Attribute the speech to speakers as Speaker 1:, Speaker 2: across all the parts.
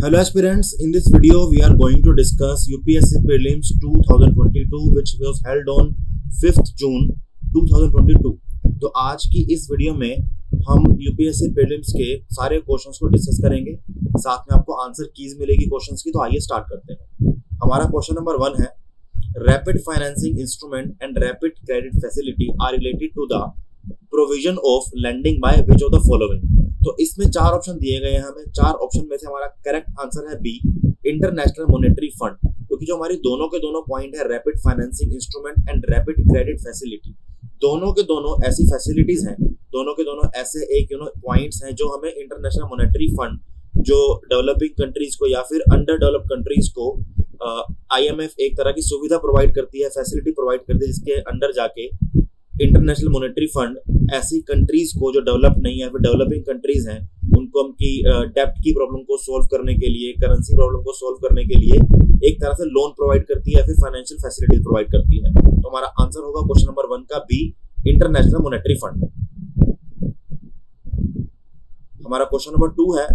Speaker 1: Hello aspirants, in this video we are going to discuss UPSC Prelims 2022 which was held on 5th June 2022. तो आज की इस वीडियो में हम यूपीएससी प्रीलिम्स के सारे क्वेश्चंस को डिस्कस करेंगे। साथ में आपको आंसर कीज मिलेगी क्वेश्चंस की तो आइए स्टार्ट करते हैं। हमारा क्वेश्चन नंबर वन है rapid financing instrument and rapid credit facility are related to the provision of lending by which of the following तो इसमें चार ऑप्शन दिए गए हैं हमें। चार ऑप्शन में से हमारा करेक्ट आंसर है बी इंटरनेशनल मॉनेटरी फंड क्योंकि जो हमारी दोनों के दोनों पॉइंट है rapid financing instrument and rapid credit facility दोनों के दोनों ऐसी फैसिलिटीज़ हैं, दोनों के दोनों ऐसे एक यू नो पॉइंट्स हैं जो हमें इंटरनेशनल मॉनेटरी फंड जो डेवलपिंग कंट्रीज़ को या फिर अंडर डेवलप कंट्रीज़ को आईएमएफ एक तरह की सुविधा प्रोवाइड करती है फैसिलिटी प्रोवाइड करती है, जिसके अंडर जाके इंटरनेशनल मॉनेटरी फंड ऐसी कंट्रीज़ को जो डेवलप नहीं है, फिर डेवलपिंग कंट्रीज़ हैं, उनको हम की डेप्ट की प्रॉब्लम को सॉल्व करने के लिए करेंसी प्रॉब्लम को सॉल्व करने के लिए एक तरह से लोन प्रोवाइड करती है फिर फाइनेंशियल फैसिलिटीज़ प्रोवाइड करती है। तो हमारा आंसर होगा क्वेश्चन नंबर वन का बी इंटरनेशनल मॉनेटरी फंड हमारा क्वेश्चन नंबर टू है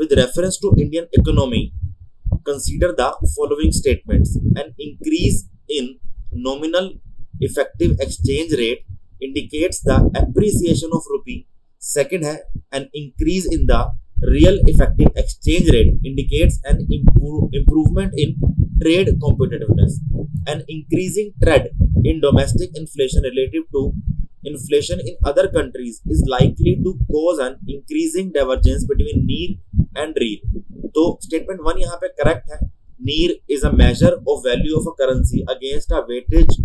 Speaker 1: with reference to Indian economy consider the following statements an increase in nominal effective exchange rate indicates the appreciation of rupee second है an increase in the real effective exchange rate indicates an improve, improvement in trade competitiveness an increasing trend in domestic inflation relative to inflation in other countries is likely to cause an increasing divergence between near and real तो statement one यहाँ पे correct है NEER is a measure of value of a currency against a weightage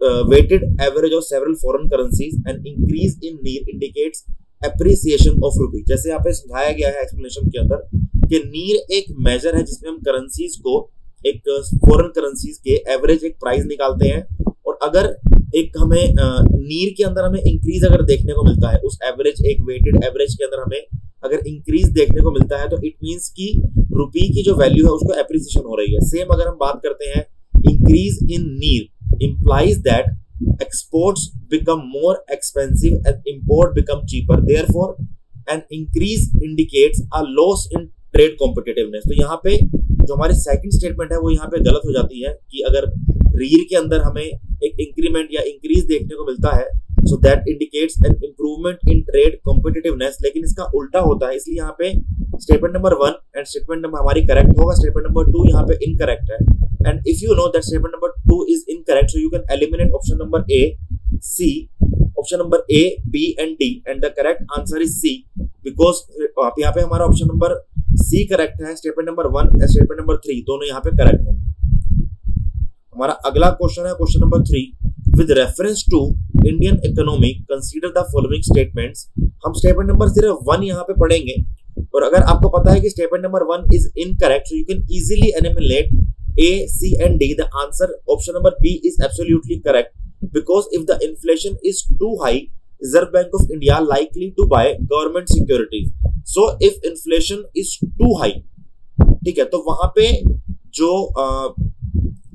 Speaker 1: uh, weighted average of several foreign currencies and increase in NIR indicates appreciation of rupee. जैसे यहाँ पे समझाया गया है एक्सप्लेनेशन के अंदर कि नीर एक मेजर है जिसमें हम करेंसीज को एक फॉरेन करेंसीज के एवरेज एक प्राइस निकालते हैं और अगर एक हमें नीर के अंदर हमें इंक्रीज अगर देखने को मिलता है उस एवरेज एक वेटेड एवरेज के अंदर हमें अगर इंक्रीज देखने को मिलता है तो इट मींस कि रुपी की जो वैल्यू है उसको एप्रिसिएशन हो रही है। सेम अगर हम बात करते हैं increase in NEER implies that exports become more expensive and import become cheaper therefore an increase indicates a loss in trade competitiveness तो यहाँ पे जो हमारी सेकंड स्टेटमेंट है वो यहाँ पे गलत हो जाती है कि अगर रील के अंदर हमें एक इंक्रीमेंट या इंक्रीज देखने को मिलता है so that indicates an improvement in trade competitiveness लेकिन इसका उल्टा होता है, इसलिए यहाँ पे statement number one and statement number हमारी करेक्ट होगा स्टेटमेंट नंबर टू यहाँ पे इनकरेक्ट है. And if you know that statement number 2 is incorrect, so you can eliminate option number a, c, option number a, b and d. And the correct answer is c, because आप यहाँ पे हमारा option number C correct है statement number one and statement number three दोनों यहाँ पे correct होंगे. हमारा अगला क्वेश्चन है question number three with reference to Indian economy consider the following statements हम स्टेटमेंट नंबर सिर्फ़ वन यहाँ पे पढ़ेंगे। और अगर आपको पता है कि statement number one is incorrect you can easily एनिमिलेट A C and D the answer option number B is absolutely correct because if the inflation is too high reserve bank of India likely to buy government securities so if inflation is too high ठीक है तो वहाँ पे जो आ,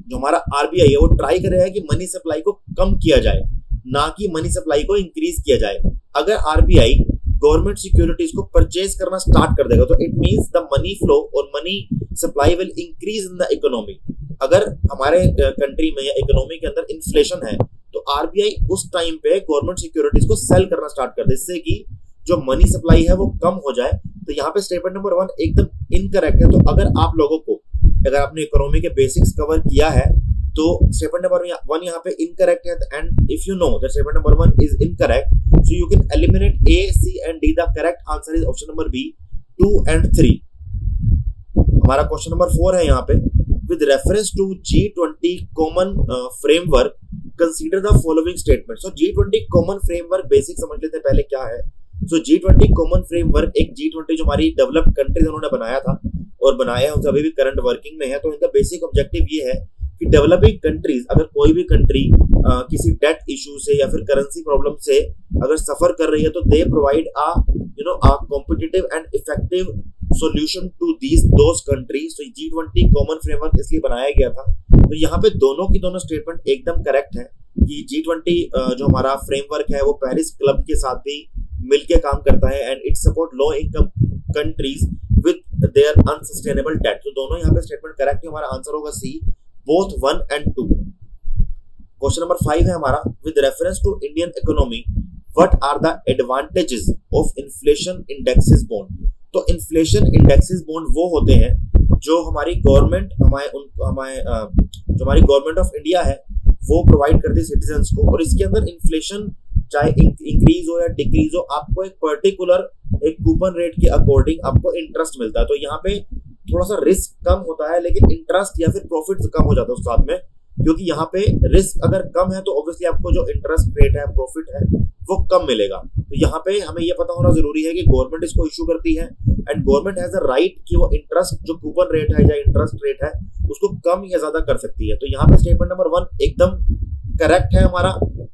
Speaker 1: जो हमारा RBI है वो ट्राई कर रहा है कि मनी सप्लाई को कम किया जाए। ना कि मनी सप्लाई को इंक्रीज किया जाए। अगर आरबीआई गवर्नमेंट सिक्योरिटीज को परचेज करना स्टार्ट कर देगा तो it means the money flow और money supply will increase in the economy अगर हमारे कंट्री में या इकोनॉमी के अंदर इन्फ्लेशन है तो आरबीआई उस टाइम पे गवर्नमेंट सिक्योरिटीज को सेल करना स्टार्ट कर दे इससे कि जो मनी सप्लाई है वो कम हो जाए। तो यहाँ पे स्टेटमेंट नंबर वन एकदम इनकरेक्ट है। तो अगर आप लोगों को, अगर आपने इकोनॉमी के बेसिक्स कवर किया है तो स्टेटमेंट नंबर वन यहाँ पे इनकरेक्ट है and if you know that statement number one is incorrect so you can eliminate A C and D the correct answer is option number B two and three हमारा question number four है यहाँ पे। With reference to G twenty common framework consider the following statement so G twenty common framework basic समझ लेते हैं पहले क्या है। So G twenty common framework एक जी ट्वेंटी जो हमारी डेवलप्ड कंट्रीज़ उन्होंने बनाया था, और बनाया है उनका अभी भी करंट वर्किंग में है तो इनका बेसिक ऑब्जेक्टिव ये है कि डेवलपिंग कंट्रीज़ अगर कोई भी कंट्री किसी डेट इशू से या फिर करेंसी प्रॉब्लम से अगर सफ़र कर रही है तो they provide a you know a competitive and effective solution to these those countries तो जी ट्वेंटी कॉमन फ्रेमवर्क इसलिए बनाया गया था। तो यहाँ पे दोनों की दोनों स्टेटमेंट एकदम करेक्ट है कि जी ट्वेंटी जो हमारा फ्रेमवर्क है, वो पेरिस क्लब के साथ भी मिलके काम करता है and it support low income countries with their unsustainable debt तो दोनों यहाँ पे स्टेटमेंट करेक्ट है। हमारा आंसर होगा C both one and two question number five है हमारा with reference to Indian economy what are the advantages of inflation indexes bond तो इन्फ्लेशन इंडेक्सेस बॉन्ड वो होते हैं जो हमारी गवर्नमेंट हमारे उन, हमारे जो हमारी गवर्नमेंट ऑफ़ इंडिया है, वो प्रोवाइड करती है सिटीजन को। और इसके अंदर इन्फ्लेशन चाहे इंक्रीज हो या डिक्रीज हो, आपको एक पर्टिकुलर एक कूपन रेट के अकॉर्डिंग आपको इंटरेस्ट मिलता है। तो यहाँ पे थोड़ा सा रिस्क कम होता है, लेकिन इंटरेस्ट या फिर प्रॉफिट कम हो जाता है उस साथ में, क्योंकि यहाँ पे रिस्क अगर कम है तो ऑब्वियसली आपको जो इंटरेस्ट रेट है प्रॉफिट है, वो कम मिलेगा। तो यहाँ पे हमें ये पता होना ज़रूरी है कि गवर्नमेंट इसको इशू करती है and government has a right कि वो इंटरेस्ट जो कूपन रेट है या इंटरेस्ट रेट है, उसको कम या ज़्यादा कर सकती है। तो यहाँ पे स्टेटमेंट नंबर वन एकदम करेक्ट है हमारा।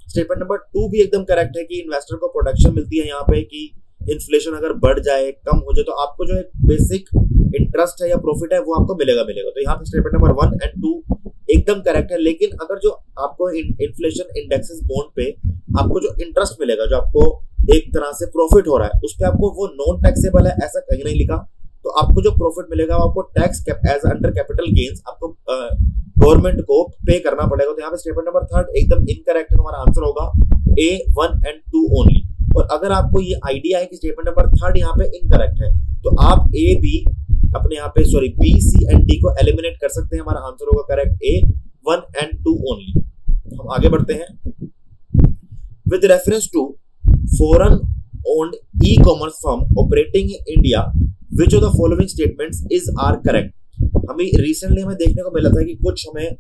Speaker 1: स्टेटमेंट नंबर टू भी एकदम करेक्ट है कि इन्वेस्टर को प्रोटेक्शन मिलती है यहाँ पे कि इन्फ्लेशन अगर बढ़ जाए, कम हो जाए तो आपको जो एक बेसिक इंटरेस्ट है या प्रॉफिट है, वो आपको मिलेगा मिलेगा। तो यहाँ पे statement number one and two एकदम करेक्ट है, लेकिन अगर जो आपको इन्फ्लेशन इंडेक्सेस बॉन्ड पे आपको जो इंटरेस्ट मिलेगा, जो आपको एक तरह से प्रॉफिट हो रहा है उस पर आपको वो नॉन टैक्सेबल है, ऐसा कहीं नहीं लिखा तो आपको जो प्रॉफिट मिलेगा, वो आपको tax as under capital gains आपको गवर्नमेंट को पे करना पड़ेगा। तो यहाँ पे स्टेटमेंट नंबर थर्ड एकदम इनकरेक्ट हमारा आंसर होगा A one and two only और अगर आपको ये आइडिया है कि स्टेटमेंट नंबर थर्ड यहाँ पे इनकरेक्ट है तो आप ए बी अपने यहाँ पे sorry B C and D को एलिमिनेट कर सकते हैं हमारा आंसर होगा correct A one and two only हम आगे बढ़ते हैं. With reference to foreign owned e commerce firm operating in India which of the following statements is are correct हमें रिसेंटली हमें देखने को मिला था कि कुछ हमें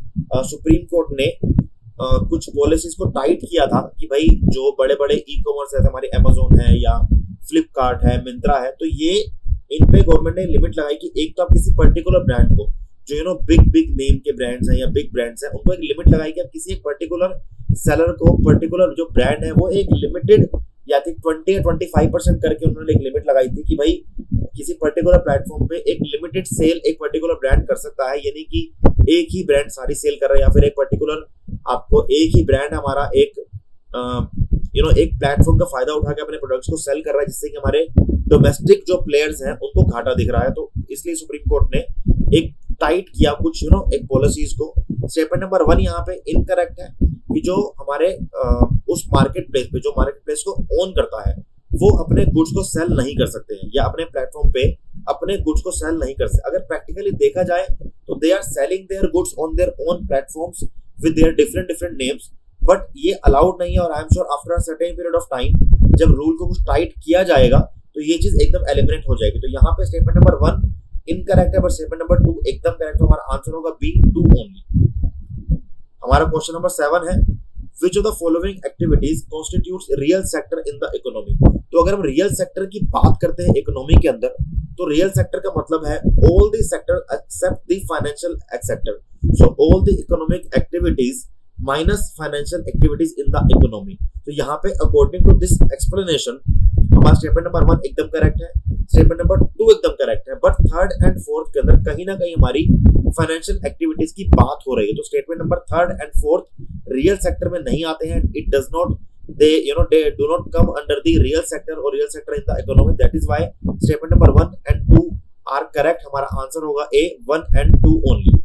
Speaker 1: सुप्रीम कोर्ट ने आ, कुछ पॉलिसीज़ को टाइट किया था कि भाई जो बड़े बड़े ई कॉमर्स है हमारे अमेजोन है या फ्लिपकार्ट है मिंत्रा है तो ये इन पे गवर्नमेंट ने लिमिट लगाई कि एक तो आप किसी पर्टिकुलर ब्रांड को, जो you know big big name के ब्रांड्स हैं या बिग ब्रांड्स हैं, उनको एक लिमिट लगाई कि आप किसी एक पर्टिकुलर सेलर को पर्टिकुलर जो ब्रांड है, वो एक लिमिटेड या फिर ट्वेंटी या ट्वेंटी फाइव परसेंट करके उन्होंने एक लिमिट लगाई थी कि भाई, किसी पर्टिकुलर प्लेटफॉर्म पे एक लिमिटेड सेल एक पर्टिकुलर ब्रांड कर सकता है, यानी कि एक ही ब्रांड सारी सेल कर रहा है, या फिर एक पर्टिकुलर आपको एक ही ब्रांड हमारा एक यू नो एक प्लेटफॉर्म का फ़ायदा उठा के अपने प्रोडक्ट्स को सेल कर रहा है, जिससे कि हमारे डोमेस्टिक जो प्लेयर्स हैं उनको घाटा दिख रहा है तो इसलिए सुप्रीम कोर्ट ने एक टाइट किया कुछ यू नो एक पॉलिसीज़ को। स्टेटमेंट नंबर वन यहाँ पे इनकरेक्ट है कि जो हमारे आ, उस मार्केट प्लेस पे जो मार्केट प्लेस को ओन करता है वो अपने गुड्स को सेल नहीं कर सकते हैं या अपने प्लेटफॉर्म पे अपने गुड्स को सेल नहीं कर सकते। अगर प्रैक्टिकली देखा जाए तो they are selling their goods on their own platforms with their different different names but ये अलाउड नहीं है और I am sure after certain period of time जब रूल को कुछ टाइट किया जाएगा तो ये चीज़ एकदम एलिमिनेट हो जाएगी। तो यहाँ पे स्टेटमेंट नंबर वन इनकरेक्ट है बट स्टेटमेंट नंबर टू एकदम करेक्ट है। हमारा आंसर होगा बी टू ओनली हमारा क्वेश्चन नंबर सेवन है which of the following activities constitute real sector in the economy तो अगर हम रियल सेक्टर की बात करते हैं इकोनॉमी के अंदर तो रियल सेक्टर का मतलब है all the sector except the financial sector so all the economic activities minus financial activities in the economy तो यहाँ पे according to this explanation pass step number one एकदम करेक्ट है स्टेप नंबर टू एकदम correct है but third and fourth के अंदर कहीं ना कहीं हमारी फाइनेंशियल एक्टिविटीज़ की बात हो रही है। तो statement number third and fourth real sector में नहीं आते हैं। It does not they you know they do not come under the real sector और real sector in the economy that is why statement number one and two are correct हमारा answer होगा A one and two only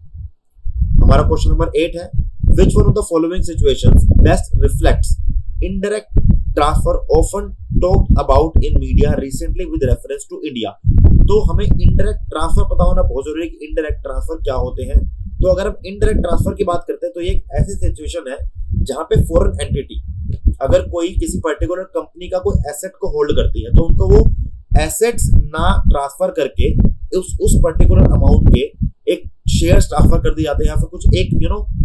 Speaker 1: हमारा question number eight है which one of the following situation best reflect indirect transfer often talked about in media recently with reference to India. तो हमें indirect transfer पता होना बहुत ज़रूरी है कि इनडायरेक्ट ट्रांसफ़र क्या होते हैं। तो अगर हम इनडायरेक्ट ट्रांसफ़र की बात करते हैं तो ये एक ऐसी सिचुएशन है जहाँ पे फॉरेन एंटिटी अगर कोई किसी पर्टिकुलर कंपनी का कोई एसेट को होल्ड करती है तो उनको वो एसेट्स ना ट्रांसफ़र करके उस उस पर्टिकुलर अमाउंट के एक शेयर्स ट्रांसफ़र कर दिए जाते हैं या फिर कुछ एक यू you नो know,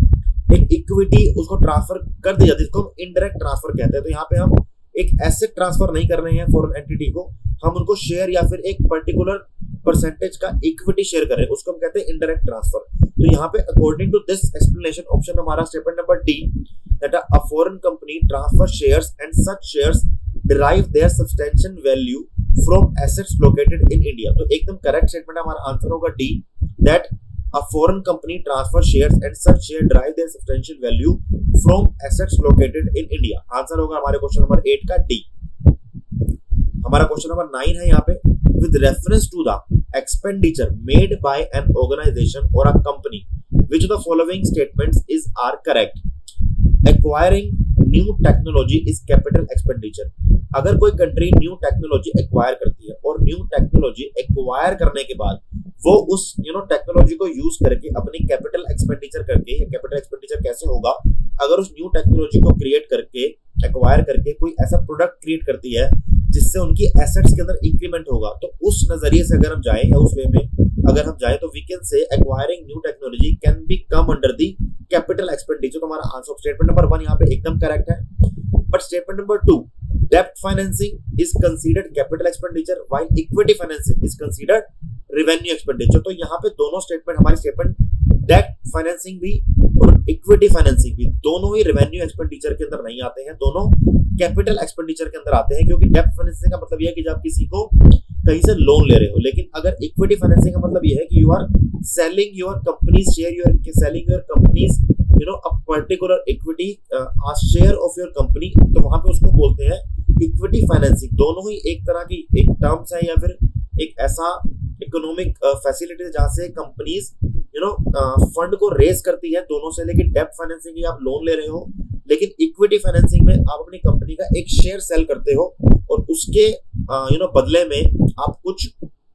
Speaker 1: एक इक्विटी उसको ट्रांसफ़र कर दी जाती है जिसको हम इनडायरेक्ट ट्रांसफ़र कहते हैं। तो यहाँ पे हम एक एसेट ट्रांसफ़र नहीं कर रहे हैं फॉरन एंटिटी को, हम उनको शेयर या फिर एक पर्टिकुलर परसेंटेज का इक्विटी शेयर कर, उसको हम कहते हैं इनडायरेक्ट ट्रांसफ़र तो यहाँ पे according to this explanation option हमारा statement number D that a foreign company transfer shares and such shares derive their substantial value from assets located in India. तो एकदम करेक्ट स्टेटमेंट हमारा आंसर होगा D that a foreign company transfer shares and such share derive their substantial value from assets located in India. Answer होगा हमारे question number eight का D हमारा question number nine है यहाँ पे with reference to the expenditure made by an organization or a company which of the following statements is are correct acquiring new technology is capital expenditure अगर कोई country new technology acquire करती है और new technology acquire करने के बाद वो उस यू नो टेक्नोलॉजी को यूज़ करके, अपनी कैपिटल एक्सपेंडिचर करके कैपिटल एक्सपेंडिचर कैसे होगा? अगर उस न्यू टेक्नोलॉजी को क्रिएट करके एक्वायर करके कोई ऐसा प्रोडक्ट क्रिएट करती है, जिससे उनकी एसेट्स के अंदर इंक्रीमेंट होगा तो उस नज़रिए से अगर हम जाएँ या उस वे में अगर हम जाएँ तो we can say acquiring new technology can be come under the capital expenditure तो हमारा आंसर स्टेटमेंट नंबर वन यहाँ पे एकदम करेक्ट है। But statement number two dept financing is considered capital expenditure while equity financing is considered revenue expenditure तो यहाँ पे दोनों स्टेटमेंट हमारी स्टेटमेंट डेट फाइनेंसिंग भी और इक्विटी फाइनेंसिंग भी, दोनों ही रेवेन्यू एक्सपेंडिचर के अंदर नहीं आते हैं। दोनों कैपिटल एक्सपेंडिचर के अंदर आते हैं, क्योंकि डेप्ट फाइनेंसिंग का मतलब यह है कि जब किसी को कहीं से लोन ले रहे हो, लेकिन अगर इक्विटी फाइनेंसिंग का मतलब यह है कि you are selling your company's share you selling your company's you know a particular equity share of your company तो वहाँ पे उसको बोलते हैं इक्विटी फाइनेंसिंग दोनों ही एक तरह की एक टर्म्स है या फिर एक ऐसा इकोनॉमिक फैसिलिटीज़ जहाँ से कंपनीज़ यू नो फंड को रेज करती है दोनों से, लेकिन डेप्ट फाइनेंसिंग आप लोन ले रहे हो, लेकिन इक्विटी फाइनेंसिंग में आप अपनी कंपनी का एक शेयर सेल करते हो, और उसके यू नो बदले में आप कुछ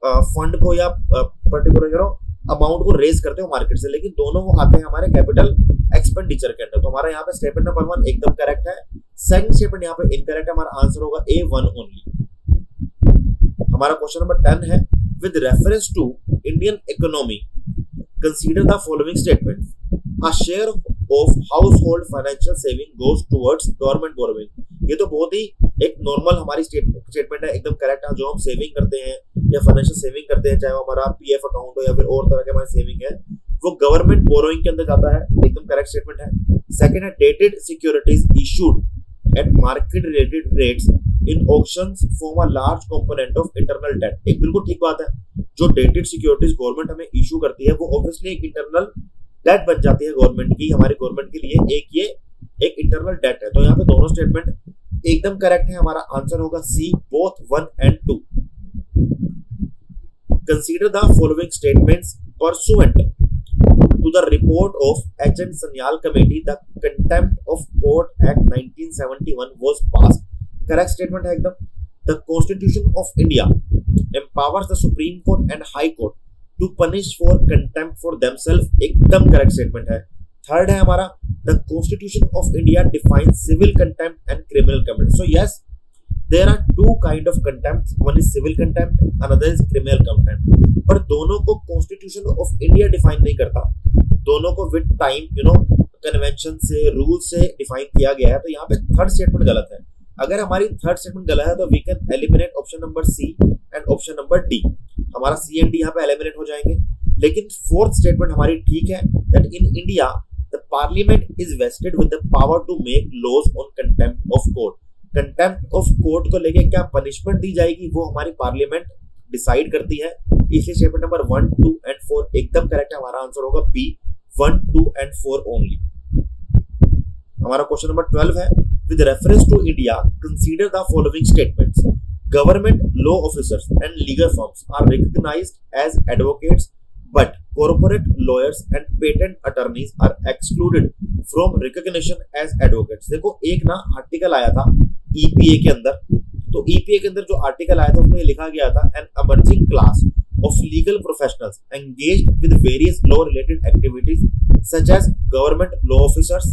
Speaker 1: फंड को या पर्टिकुलर यू नो अमाउंट को रेज करते हो मार्केट से, लेकिन दोनों वो आते हैं हमारे कैपिटल एक्सपेंडिचर के अंदर। तो हमारा यहाँ पे स्टेटमेंट नंबर वन एकदम करेक्ट है। सेकंड स्टेटमेंट यहाँ पे इनकरेक्ट है, हमारा आंसर होगा ए वन ओनली हमारा क्वेश्चन नंबर टेन है। Reference to Indian economy consider the following statement a share of household financial saving goes towards government borrowing ये तो बहुत ही एक नॉर्मल हमारी स्टेटमेंट है, एकदम करेक्ट है, जो हम सेविंग करते हैं, या फाइनेंशियल सेविंग करते हैं, चाहे वो हमारा पीएफ अकाउंट हो या फिर और तरह के हमारे सेविंग है, वो गवर्नमेंट बोरोइंग के अंदर जाता है, एकदम करेक्ट स्टेटमेंट है। सेकंड है dated securities issued at market related rates in options form a large component of internal debt एक बिल्कुल ठीक बात है। जो डेटेड सिक्योरिटीज गवर्नमेंट हमें इशू करती है, वो ऑब्वियसली एक इंटरनल डेट बन जाती है गवर्नमेंट की, हमारे गवर्नमेंट के लिए एक ये, एक इंटरनल डेट है। तो यहाँ पे दोनों स्टेटमेंट एकदम करेक्ट है। हमारा आंसर होगा C both one and two consider the following statements pursuant to the report of Agent Sanyal Committee, the Contempt of Court Act 1971 was passed. Correct statement है एकदम. The Constitution of India empowers the Supreme Court and High Court to punish for contempt for themselves एकदम correct statement है third है हमारा the constitution of India define civil contempt and criminal contempt so yes there are two kind of contempt one is civil contempt another is criminal contempt पर दोनों को constitution of India define नहीं करता। दोनों को with time you know convention से rule से define किया गया है तो यहाँ पे थर्ड स्टेटमेंट गलत है। अगर हमारी थर्ड स्टेटमेंट गलत है तो we can eliminate option number C and option number D हमारा सी एंड डी यहाँ पे एलिमिनेट हो जाएँगे। लेकिन फोर्थ स्टेटमेंट हमारी ठीक है that in India the parliament is vested with the power to make laws on contempt of court contempt of court को लेके क्या पनिशमेंट दी जाएगी वो हमारी पार्लियामेंट डिसाइड करती है। इसलिए statement number one two and four एकदम करेक्ट है हमारा आंसर होगा B one two and four only हमारा क्वेश्चन नंबर ट्वेल्व है with reference to India consider the following statements Government law officers and legal firms are recognized as advocates, but corporate lawyers and patent attorneys are excluded from recognition as advocates. देखो एक ना article आया था EPA के अंदर तो EPA के अंदर जो आर्टिकल आया था उसमें लिखा गया था an emerging class of legal professionals engaged with various law related activities such as government law officers,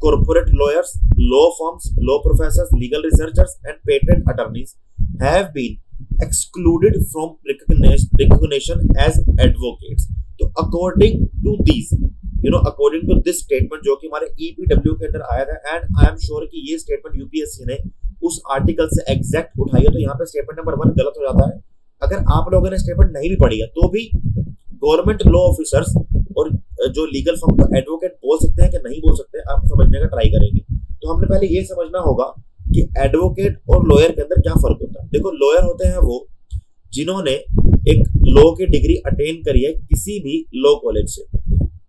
Speaker 1: corporate lawyers, law firms, law professors, legal researchers, and patent attorneys have been excluded from recognition as advocates. तो according to this you know according to this statement जो कि हमारे EPW e के अंदर आया था and I am sure कि ये स्टेटमेंट यूपीएससी ने उस आर्टिकल से एग्जैक्ट उठाई है तो यहाँ पे स्टेटमेंट नंबर वन गलत हो जाता है। अगर आप लोगों ने स्टेटमेंट नहीं भी पढ़ी है तो भी गवर्नमेंट लॉ ऑफिसर्स और जो लीगल फॉर्म को एडवोकेट बोल सकते हैं कि नहीं बोल सकते, आप समझने का ट्राई करेंगे। तो हमने पहले ये समझना होगा कि एडवोकेट और लॉयर के अंदर क्या फ़र्क होता है। देखो लॉयर होते हैं वो जिन्होंने एक लॉ की डिग्री अटेन करी है किसी भी लॉ कॉलेज से।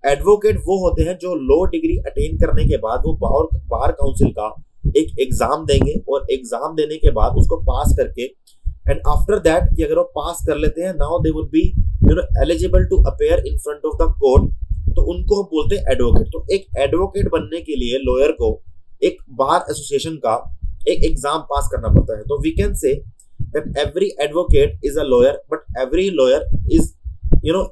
Speaker 1: एडवोकेट वो होते हैं जो लॉ डिग्री अटेन करने के बाद वो बार बार काउंसिल का एक एग्ज़ाम देंगे और एग्ज़ाम देने के बाद उसको पास करके एंड आफ्टर दैट कि अगर वो पास कर लेते हैं now they would be you know eligible to appear in front of the court तो उनको हम बोलते हैं एडवोकेट तो एक एडवोकेट बनने के लिए लॉयर को एक बार एसोसिएशन का एक एग्ज़ाम पास करना पड़ता है. तो we can say that every advocate is a lawyer but every lawyer is you know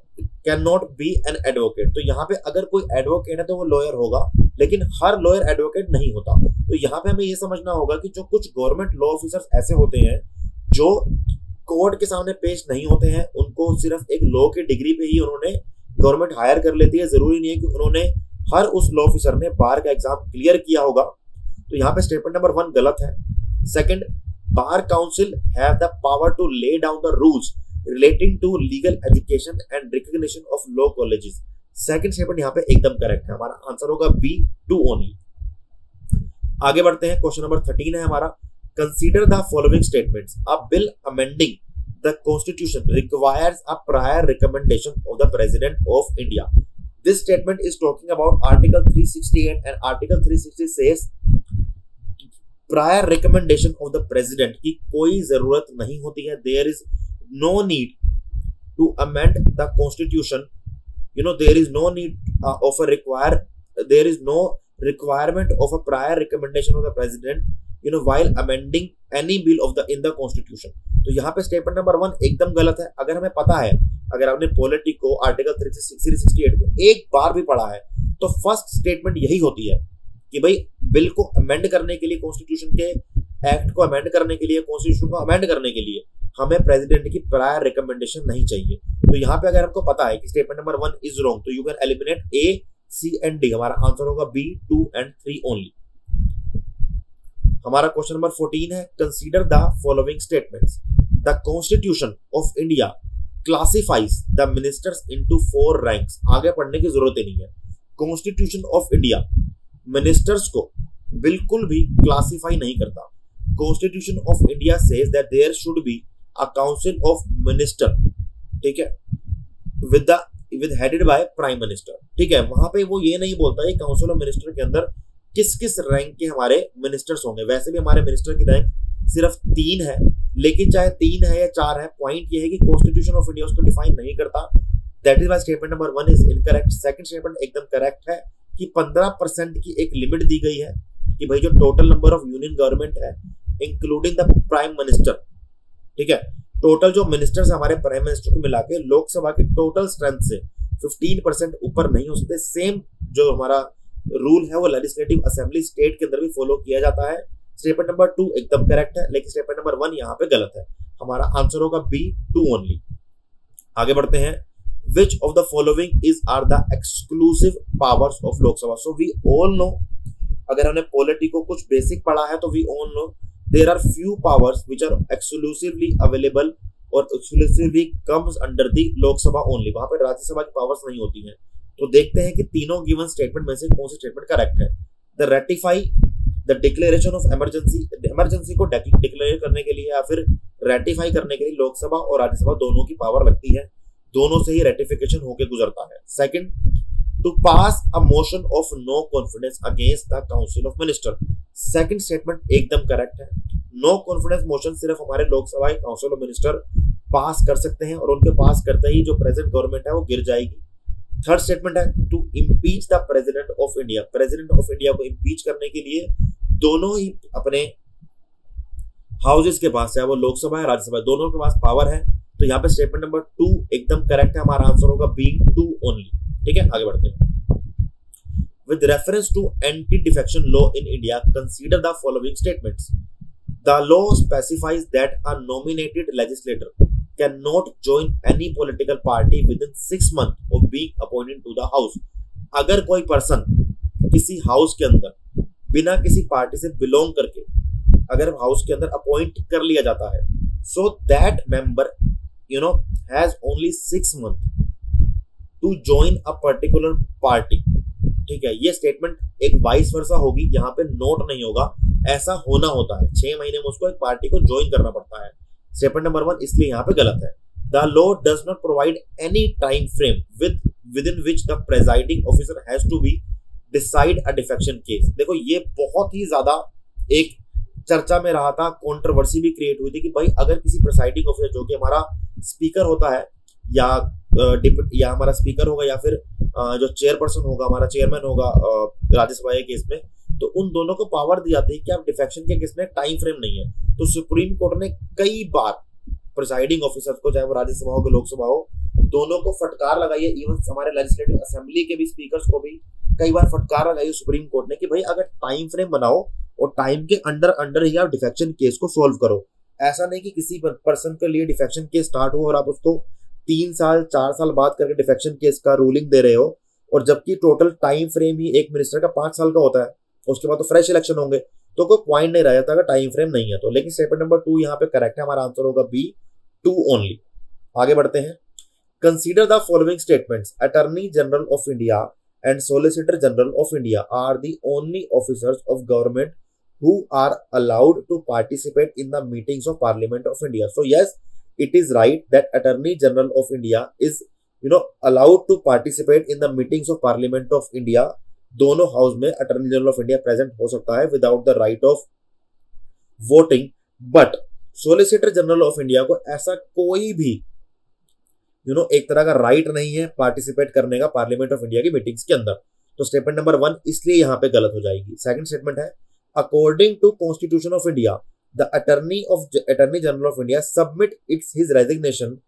Speaker 1: can not be an advocate तो यहाँ पे अगर कोई एडवोकेट है तो वो लॉयर होगा, लेकिन हर लॉयर एडवोकेट नहीं होता। तो यहाँ पे हमें ये समझना होगा कि जो कुछ गवर्नमेंट लॉ ऑफिसर्स ऐसे होते हैं, जो कोर्ट के सामने पेश नहीं होते हैं, उनको सिर्फ़ एक लॉ की डिग्री पे ही उन्होंने गवर्नमेंट हायर कर लेती है। ज़रूरी नहीं है कि उन्होंने हर उस लॉ ऑफिसर ने बार का एग्ज़ाम क्लियर किया होगा। तो यहाँ पे स्टेटमेंट नंबर वन गलत है। Second bar council have the power to lay down the rules relating to legal education and recognition of law colleges second statement यहाँ पे एकदम करेक्ट है। हमारा आंसर होगा बी टू ओनली आगे बढ़ते हैं। क्वेश्चन नंबर थर्टीन है हमारा। Consider the following statements a bill amending the constitution requires a prior recommendation of the president of India this statement is talking about article 368 and article 360 says prior recommendation of the president की कोई ज़रूरत नहीं होती है। There is no need to amend the constitution you know there is no need uh, of a require there is no requirement of a prior recommendation of the president you know while amending any bill of the in the constitution तो यहाँ पे statement number one एकदम गलत है अगर हमें पता है अगर आपने पॉलिटी को आर्टिकल को एक बार भी पढ़ा है तो फ़र्स्ट स्टेटमेंट यही होती है कि भाई बिल को अमेंड करने के लिए कॉन्स्टिट्यूशन के एक्ट को अमेंड करने के लिए कॉन्स्टिट्यूशन को अमेंड करने के लिए हमें प्रेसिडेंट की प्रायर रिकमेंडेशन नहीं चाहिए। तो यहाँ पे अगर हमको पता है कि statement number one is wrong तो you can eliminate A C and D हमारा आंसर होगा B two and three only हमारा क्वेश्चन नंबर फोर्टीन है consider the following statements the constitution of India classifies the ministers into four ranks आगे पढ़ने की ज़रूरत ही नहीं है। कॉन्स्टिट्यूशन ऑफ़ इंडिया मिनिस्टर्स को बिल्कुल भी क्लासिफाई नहीं करता। Constitution of India says that there should be a council of minister ठीक है? With the with headed by prime minister ठीक है? वहाँ पे वो ये नहीं बोलता है काउंसिल ऑफ़ मिनिस्टर के अंदर किस किस रैंक के हमारे मिनिस्टर्स होंगे। वैसे भी हमारे मिनिस्टर की रैंक सिर्फ़ तीन है, लेकिन चाहे तीन है या चार है पॉइंट ये है कि कॉन्स्टिट्यूशन ऑफ़ इंडिया उसको डिफाइन नहीं करता। That is why statement number one is incorrect second statement एकदम करेक्ट है कि 15 परसेंट की एक लिमिट दी गई है कि भाई जो total number of union government है इंक्लूडिंग द प्राइम मिनिस्टर ठीक है? टोटल जो मिनिस्टर्स हमारे प्राइम मिनिस्टर को मिला के लोकसभा की टोटल स्ट्रेंथ से 15 परसेंट ऊपर नहीं हो सकते। सेम जो हमारा रूल है, वो लेजिस्लेटिव असेंबली स्टेट के अंदर भी फॉलो किया जाता है। स्टेटमेंट नंबर टू एकदम करेक्ट है, लेकिन स्टेटमेंट नंबर वन यहाँ पे गलत है। हमारा आंसर होगा बी टू ओनली आगे बढ़ते हैं। Which of the following is are the exclusive powers of Lok Sabha? So we all know अगर हमने पॉलिटी को कुछ बेसिक पढ़ा है तो we all know there are few powers which are exclusively available और exclusively comes under the Lok Sabha only वहाँ पर राज्यसभा की पावर्स नहीं होती हैं। तो देखते हैं कि तीनों गिवन स्टेटमेंट में से कौन सी स्टेटमेंट करेक्ट है। The ratify the declaration of emergency emergency को डिक्लेयर करने के लिए या फिर रेटिफाई करने के लिए लोकसभा और राज्यसभा दोनों की पावर लगती है। दोनों से ही रेटिफिकेशन होकर गुजरता है। Second to pass a motion of no confidence against the council of minister second statement एकदम करेक्ट है नो कॉन्फिडेंस मोशन सिर्फ़ हमारे Lok Sabha council of minister pass कर सकते हैं और उनके पास करते ही जो प्रेजेंट गवर्नमेंट है वो गिर जाएगी थर्ड स्टेटमेंट है to impeach the president of India president of India को इम्पीच करने के लिए दोनों ही अपने हाउसेस के पास है वो लोकसभा है राज्यसभा दोनों के पास पावर है तो यहाँ पे स्टेटमेंट नंबर टू एकदम करेक्ट है हमारा आंसर होगा बी टू ओनली ठीक है, आगे बढ़ते हैं। With reference to anti defection law in India consider the following statement the law specifies that a nominated legislator can not join any political party within six month of being appointed to the house अगर कोई person किसी house के अंदर बिना किसी party से belong करके अगर हाउस के अंदर अपॉइंट कर लिया जाता है so that member you know has only six month to join a particular party ठीक है, ये स्टेटमेंट एक वाइस वर्षा होगी, यहाँ पे नोट नहीं होगा, ऐसा होना होता है। छह महीने में उसको एक पार्टी को ज्वाइन करना पड़ता है। स्टेटमेंट नंबर वन इसलिए यहाँ पे गलत है। The law does not provide any time frame with within which the presiding officer has to be decide a defection case देखो, ये बहुत ही ज़्यादा एक चर्चा में रहा था कंट्रोवर्सी भी क्रिएट हुई थी कि भाई अगर किसी प्रेसाइडिंग ऑफिसर जो कि हमारा स्पीकर होता है, या या हमारा स्पीकर होगा या फिर जो चेयरपर्सन होगा, हमारा चेयरमैन होगा राज्यसभा के केस में तो उन दोनों को पावर दी जाती है कि आप डिफेक्शन के केस में टाइम फ्रेम नहीं है। तो सुप्रीम कोर्ट ने कई बार प्रिसाइडिंग ऑफिसर को, चाहे वो राज्यसभा हो लोकसभा हो, दोनों को फटकार लगाई है। इवन हमारे लेजिस्लेटिव असेंबली के भी स्पीकर को भी कई बार फटकार लगाई है सुप्रीम कोर्ट ने कि भाई, अगर टाइम फ्रेम बनाओ और टाइम के अंडर अंडर ही आप डिफेक्शन केस को सोल्व करो। ऐसा नहीं कि किसी पर्सन के लिए डिफेक्शन केस स्टार्ट हो और आप उसको तीन साल, चार साल बाद करके डिफेक्शन केस का रूलिंग दे रहे हो और जबकि टोटल टाइम फ्रेम ही एक मिनिस्टर का पाँच साल का होता है, उसके बाद तो फ्रेश इलेक्शन होंगे तो कोई पॉइंट नहीं रह जाता अगर टाइम फ्रेम नहीं है तो। लेकिन स्टेटमेंट नंबर टू यहाँ पे करेक्ट है, हमारा आंसर होगा बी टू ओनली आगे बढ़ते हैं। Consider the following statements attorney general of India and solicitor general of India are the only officers of government who are allowed to participate in the meetings of parliament of india. So, yes it is right that attorney general of india is you know allowed to participate in the meetings of parliament of india. दोनों house में attorney general of India present हो सकता है without the right of voting but solicitor general of India को ऐसा कोई भी you you know know, एक तरह का राइट नहीं है पार्टिसिपेट करने का पार्लियामेंट ऑफ़ इंडिया की मीटिंग्स के अंदर. तो स्टेटमेंट नंबर वन इसलिए यहाँ पे गलत हो जाएगी. सेकंड स्टेटमेंट है according to constitution of India the attorney of attorney general of India submit its his resignation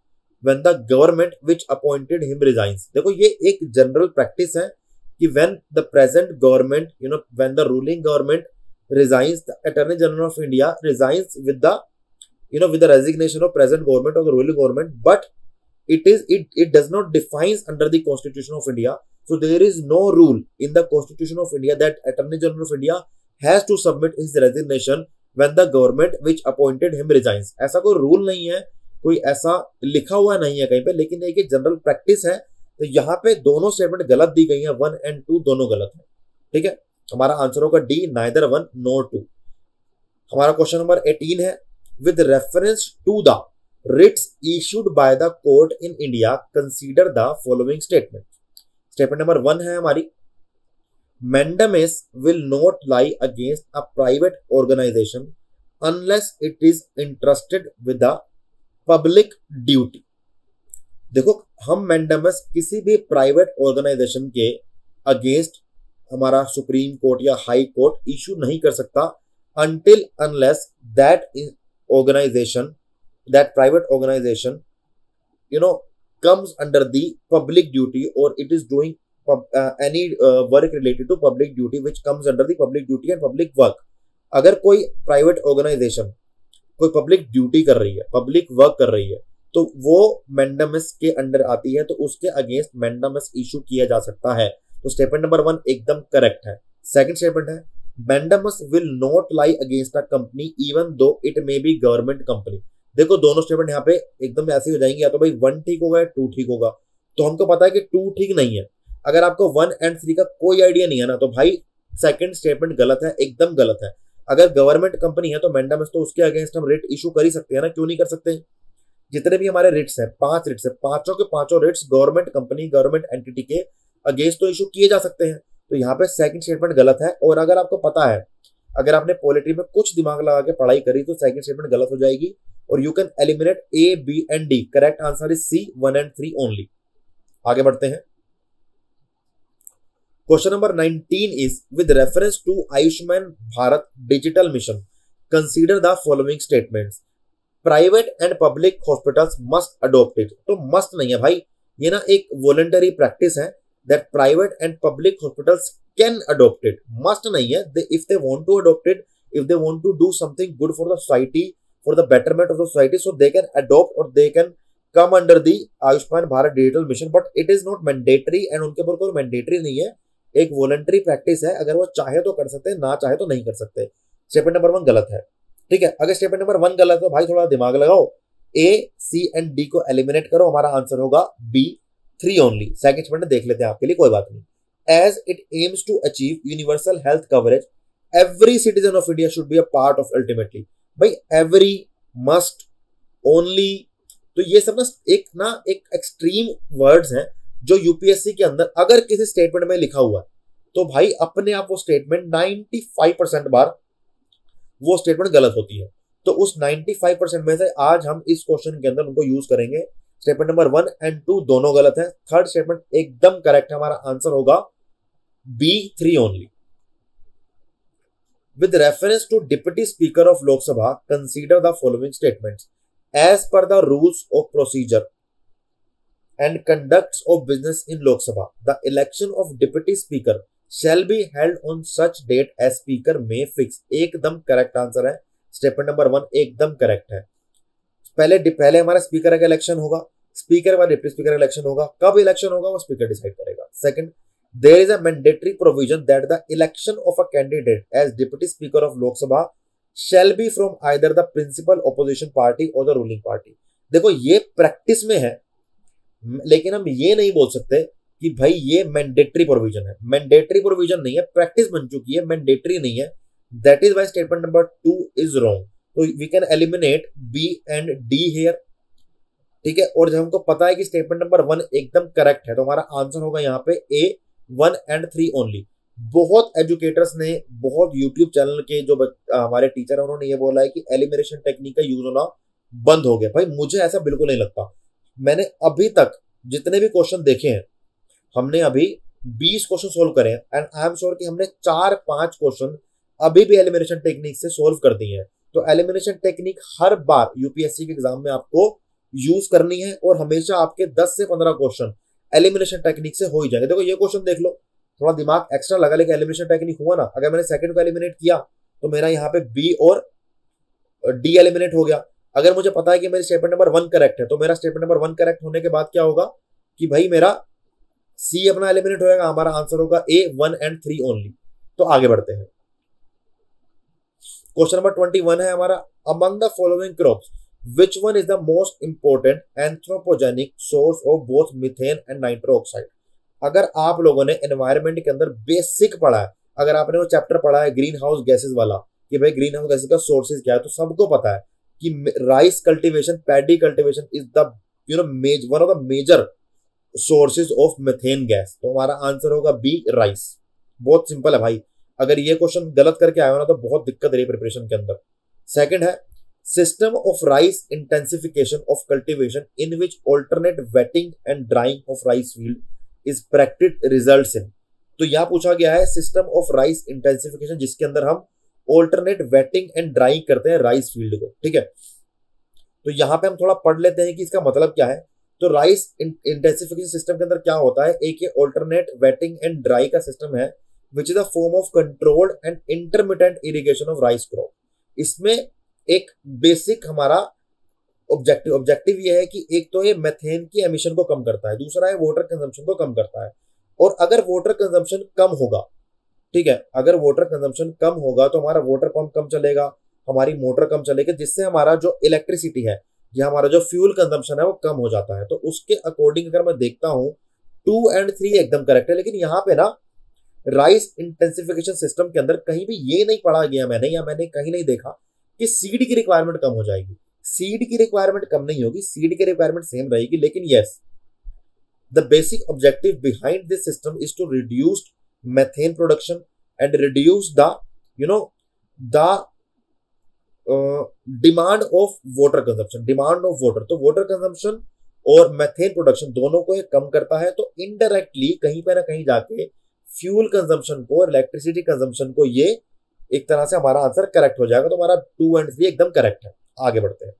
Speaker 1: when the government which appointed him resigns देखो ये एक जनरल प्रैक्टिस है कि when the present government you know when the ruling government resigns the attorney general of india resigns with the you know with the resignation of present government or the ruling government but it is it it does not defines under the constitution of india so there is no rule in the constitution of india that attorney general of india has to submit his resignation when the government which appointed him resigns. ऐसा कोई rule नहीं है, कोई ऐसा लिखा हुआ नहीं है कहीं पे, लेकिन एक जनरल प्रैक्टिस है तो यहाँ पे दोनों स्टेटमेंट गलत दी गई है वन एंड टू दोनों गलत है। ठीक है? हमारा आंसर होगा D neither one no two हमारा क्वेश्चन नंबर एटीन है with reference to the writs issued by the court in India consider the following statement statement number one है हमारी mandamus will not lie against a private organization unless it is interested with the public duty देखो हम mandamus किसी भी private organisation के against हमारा supreme court या high court issue नहीं कर सकता until unless that organization that private organization you know the public duty or it is doing pub, uh, uh, work related to public duty which comes under the public duty and public work. अगर कोई private organisation कोई public duty कर रही है public work कर रही है तो वो मैंडमस के अंडर आती है तो उसके अगेंस्ट मैंडमस इशू किया जा सकता है। तो स्टेटमेंट नंबर वन एकदम करेक्ट है। सेकंड स्टेटमेंट है mandamus will not lie against a company even though it may be government company देखो दोनों स्टेटमेंट यहाँ पे एकदम ऐसे हो जाएँगे या तो भाई वन ठीक होगा या टू ठीक होगा। तो हमको पता है कि टू ठीक नहीं है। अगर आपको वन एंड थ्री का कोई आइडिया नहीं है ना तो भाई सेकंड स्टेटमेंट गलत है, एकदम गलत है। अगर गवर्नमेंट कंपनी है तो मैंडमस तो उसके अगेंस्ट हम रेट इशू कर ही सकते हैं ना, क्यों नहीं कर सकते? जितने भी हमारे रिट्स हैं, पाँच रिट्स है, पाँचों के पाँचों writs government company government entity के अगेंस्ट तो इशू किए जा सकते हैं। तो यहाँ पे सेकंड स्टेटमेंट गलत है, और अगर आपको पता है, अगर आपने पोलिट्री में कुछ दिमाग लगा के पढ़ाई करी तो सेकंड स्टेटमेंट गलत हो जाएगी, और you can eliminate A B and D correct answer is C one and three only आगे बढ़ते हैं। Question number 19 is with reference to Ayushman Bharat digital mission consider the following statements private and public hospitals must adopt it तो must नहीं है भाई। ये ना एक वॉलेंटरी प्रैक्टिस है that private and public hospitals can adopt it must नहीं है। If they want to adopt it if they want to do something good for the society for the betterment of the society so they can adopt और they can come under the Ayushman Bharat digital mission but it is not mandatory and उनके ऊपर कोई mandatory नहीं है। एक voluntary practice है, अगर वो चाहे तो कर सकते हैं, ना चाहे तो नहीं कर सकते। स्टेटमेंट नंबर वन गलत है। ठीक है? अगर स्टेटमेंट नंबर वन गलत है, भाई थोड़ा दिमाग लगाओ। ए सी एंड डी को एलिमिनेट करो, हमारा आंसर होगा B three only second statement देख लेते हैं आपके लिए, कोई बात नहीं। As it aims to achieve universal health coverage every citizen of India should be a part of ultimately भाई एवरी मस्ट ओनली तो ये सब ना, एक ना, एक एक्सट्रीम वर्ड्स हैं जो यूपीएससी के अंदर अगर किसी स्टेटमेंट में लिखा हुआ है तो भाई अपने आप वो स्टेटमेंट 95 परसेंट बार वो स्टेटमेंट गलत होती है। तो उस 95 परसेंट में से आज हम इस क्वेश्चन के अंदर उनको यूज़ करेंगे। Statement number one and two दोनों गलत है। थर्ड स्टेटमेंट एकदम करेक्ट है, हमारा आंसर होगा B three only reference to deputy speaker of lok sabha, consider the following statements. As per the rules of procedure and conducts of business in lok sabha the election of deputy speaker shall be held on such date as speaker may fix एकदम correct answer है statement number one एकदम correct है पहले पहले हमारा speaker का election होगा speaker का डिप्टी स्पीकर इलेक्शन होगा कब इलेक्शन होगा वो स्पीकर डिसाइड करेगा second is a mandatory provision that the election of a candidate as deputy speaker of lok sabha shall be from either the principal opposition party or the ruling party देखो ये practice में है लेकिन हम ये नहीं बोल सकते कि भाई ये मैंडेटरी प्रोविज़न है। मैंडेटरी प्रोविज़न नहीं है प्रैक्टिस बन चुकी है मैंडेटरी नहीं है। That is why statement number two is wrong तो we can eliminate B and D here ठीक है? और जब हमको पता है कि स्टेटमेंट नंबर वन एकदम करेक्ट है तो हमारा आंसर होगा यहाँ पे A one and three only बहुत एजुकेटर्स ने, बहुत यूट्यूब चैनल के जो हमारे टीचर है, उन्होंने ये बोला है कि एलिमिनेशन टेक्निक का यूज़ होना बंद हो गया। भाई मुझे ऐसा बिल्कुल नहीं लगता। मैंने अभी तक जितने भी क्वेश्चन देखे हैं, हमने अभी 20 क्वेश्चन सोल्व करे हैं एंड आई एम श्योर कि हमने चार पाँच क्वेश्चन अभी भी एलिमिनेशन टेक्निक से सोल्व कर दिए हैं। तो एलिमिनेशन टेक्निक हर बार यूपीएससी के एग्ज़ाम में आपको यूज़ करनी है, और हमेशा आपके 10 से 15 क्वेश्चन एलिमिनेशन टेक्निक से हो ही जाएँगे। देखो, ये क्वेश्चन देख लो। थोड़ा दिमाग एक्स्ट्रा लगा लेकिन एलिमिनेशन टेक्निक हुआ ना, अगर मैंने सेकंड को एलिमिनेट किया तो मेरा यहाँ पे बी और डी एलिमिनेट हो गया। अगर मुझे पता है कि मेरी स्टेटमेंट नंबर वन करेक्ट है तो मेरा स्टेटमेंट नंबर वन करेक्ट होने के बाद क्या होगा कि भाई मेरा सी अपना एलिमिनेट होगा हमारा आंसर होगा A one and three only तो आगे बढ़ते हैं। क्वेश्चन नंबर ट्वेंटी वन है हमारा। Among the following crops which one is the most important anthropogenic source of both methane and nitrous oxide अगर आप लोगों ने एनवायरमेंट के अंदर बेसिक पढ़ा है, अगर आपने वो चैप्टर पढ़ा है ग्रीन हाउस गैसेज वाला, कि भाई ग्रीन हाउस गैसेज का सोर्सेज क्या है तो सबको पता है। कि rice cultivation paddy cultivation is the you know मेज one of the major sources of methane gas तो हमारा आंसर होगा बी राइस बहुत सिंपल है भाई। अगर ये क्वेश्चन गलत करके आया हो ना तो बहुत दिक्कत रही प्रिपरेशन के अंदर। सेकंड है, system of rice intensification of cultivation in which alternate wetting and drying of rice field is practiced results in. तो यहाँ पूछा गया है सिस्टम ऑफ़ राइस इंटेंसिफिकेशन जिसके अंदर हम ऑल्टरनेट वेटिंग एंड ड्राइंग करते हैं राइस फ़ील्ड को, ठीक है? तो यहाँ पे हम थोड़ा पढ़ लेते हैं कि इसका मतलब क्या है। तो राइस इंटेंसिफिकेशन सिस्टम के अंदर क्या होता है? एक ये ऑल्टरनेट वेटिंग एंड ड्राई का सिस्टम है which is a form of controlled and intermediant irrigation of rice crop इसमें एक बेसिक हमारा ऑब्जेक्टिव ऑब्जेक्टिव ये है कि एक तो ये मेथेन की एमिशन को कम करता है, दूसरा है वाटर कंजम्पशन को कम करता है। और अगर वाटर कंजम्पशन कम होगा ठीक है, अगर वाटर कंजम्पशन कम होगा तो हमारा वाटर पंप कम चलेगा, हमारी मोटर कम चलेगी, जिससे हमारा जो इलेक्ट्रिसिटी है या हमारा जो फ्यूल कंजम्पशन है वो कम हो जाता है। तो उसके अकॉर्डिंग अगर मैं देखता हूँ टू एंड थ्री एकदम करेक्ट है, लेकिन यहाँ पे ना राइस इंटेंसिफिकेशन सिस्टम के अंदर कहीं भी ये नहीं पढ़ा गया मैंने या मैंने कहीं नहीं देखा कि सीड की रिक्वायरमेंट कम हो जाएगी। सीड की रिक्वायरमेंट कम नहीं होगी सीड की रिक्वायरमेंट सेम रहेगी, लेकिन yes the basic objective behind this system is to reduce methane production and reduce the you know the demand of water consumption demand of water तो वाटर कंजम्पशन और methane production दोनों को ये कम करता है तो इनडायरेक्टली कहीं पे ना कहीं जाके फ्यूल कंजम्पशन को और इलेक्ट्रिसिटी कंजम्पशन को ये एक तरह से हमारा आंसर करेक्ट हो जाएगा। तो हमारा टू एंड थ्री एकदम करेक्ट है। आगे बढ़ते हैं।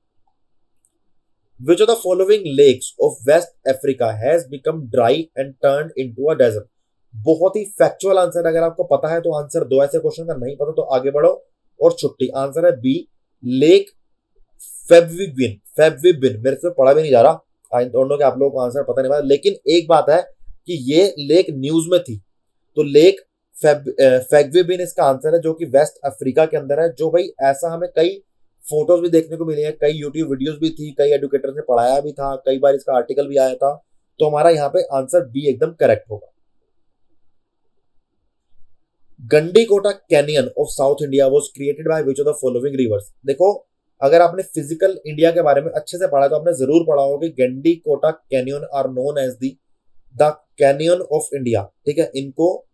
Speaker 1: Which of the following lakes of West Africa has become dry and turn into a desert बहुत ही फैक्चुअल आंसर अगर आपको पता है तो आंसर दो ऐसे क्वेश्चन का, नहीं पता तो आगे बढ़ो। और छुट्टी आंसर है बी लेक फेबविबिन फेबविबिन मेरे से पढ़ा भी नहीं जा रहा। आई दोनों के आप लोगों को आंसर पता नहीं पता लेकिन एक बात है कि ये लेक न्यूज़ में थी। तो लेक फैगविबिन इसका आंसर है जो कि वेस्ट अफ्रीका के अंदर है, जो भाई ऐसा हमें कई फ़ोटोज़ भी देखने को मिले हैं, कई यूट्यूब वीडियोस भी थी, कई एडुकेटर ने पढ़ाया भी था, कई बार इसका आर्टिकल भी आया था। तो हमारा यहाँ पे आंसर बी एकदम करेक्ट होगा। Gandikota canyon of South India was created by which of the following rivers देखो, अगर आपने फ़िज़िकल इंडिया के बारे में अच्छे से पढ़ा तो आपने ज़रूर पढ़ा होगा Gandikota canyon are known as the the canyon of India ठीक है, इनको,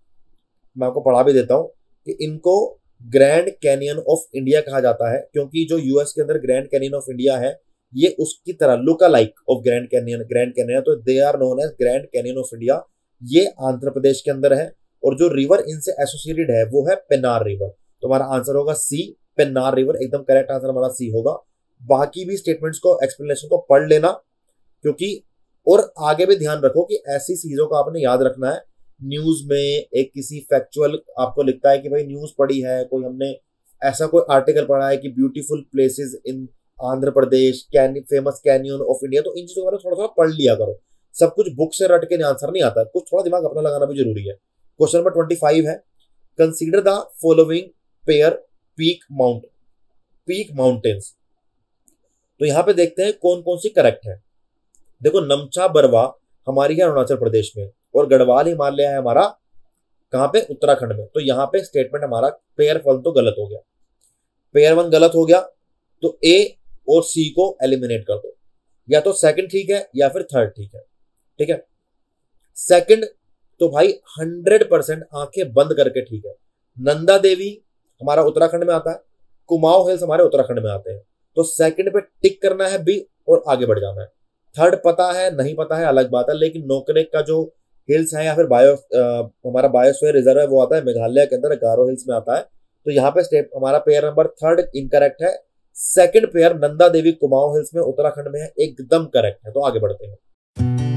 Speaker 1: मैं आपको पढ़ा भी देता हूँ कि इनको ग्रैंड कैनियन ऑफ़ इंडिया कहा जाता है, क्योंकि जो यूएस के अंदर ग्रैंड कैनियन ऑफ़ इंडिया है, ये उसकी तरह lookalike of grand canyon grand canyon तो they are known as grand canyon of India ये आंध्र प्रदेश के अंदर है और जो रिवर इनसे एसोसिएटेड है, वो है पेनार रिवर तो हमारा आंसर होगा सी पेनार रिवर एकदम करेक्ट आंसर हमारा सी होगा। बाकी भी स्टेटमेंट्स को एक्सप्लेनेशन को पढ़ लेना, क्योंकि, और आगे भी ध्यान रखो कि ऐसी चीज़ों का आपने याद रखना है। न्यूज़ में एक किसी फैक्चुअल आपको लिखता है कि भाई न्यूज़ पढ़ी है, कोई हमने ऐसा कोई आर्टिकल पढ़ा है कि beautiful places in Andhra Pradesh can famous canyon of India तो इन चीज़ों के बारे में थोड़ा थोड़ा पढ़ लिया करो। सब कुछ बुक से रट के आंसर नहीं आता। कुछ थोड़ा दिमाग अपना लगाना भी ज़रूरी है। क्वेश्चन नंबर ट्वेंटी फाइव है। Consider the following pair peak mount peak mountains तो यहाँ पे देखते हैं कौन कौन सी करेक्ट है। देखो, नमचा बरवा हमारी है अरुणाचल प्रदेश में और गढ़वाल हिमालय है हमारा कहाँ पे? उत्तराखंड में। तो यहाँ पे स्टेटमेंट हमारा पेयर वन तो गलत हो गया। पेयर वन गलत हो गया तो ए और सी को एलिमिनेट कर दो। या तो सेकंड ठीक है या फिर थर्ड ठीक है। ठीक है? सेकंड तो भाई हंड्रेड परसेंट आँखें बंद करके ठीक है। नंदा देवी हमारा उत्तराखंड में आता है कुमाऊं हिल्स हमारे उत्तराखंड में आते हैं। तो सेकंड पे टिक करना है बी और आगे बढ़ जाना है। थर्ड पता है नहीं पता है अलग बात है लेकिन नोकरेक का जो हिल्स है या फिर बायो आ, हमारा बायोस्फीयर रिज़र्व है वो आता है मेघालय के अंदर गारो हिल्स में आता है। तो यहाँ पे स्टेप हमारा पेयर नंबर थर्ड इनकरेक्ट है। Second pair Nanda Devi Kumaon hills में उत्तराखंड में है एकदम करेक्ट है। तो आगे बढ़ते हैं।